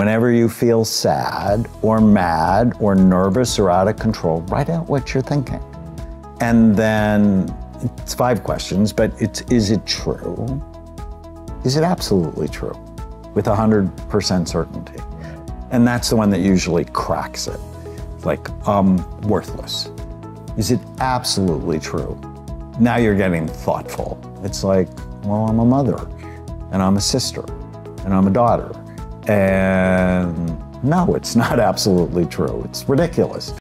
Whenever you feel sad or mad or nervous or out of control, write out what you're thinking. And then it's five questions, but it's is it true? Is it absolutely true? With 100% certainty. And that's the one that usually cracks it. Like, um, worthless. Is it absolutely true? Now you're getting thoughtful. It's like, well, I'm a mother, and I'm a sister, and I'm a daughter. And no, it's not absolutely true. It's ridiculous.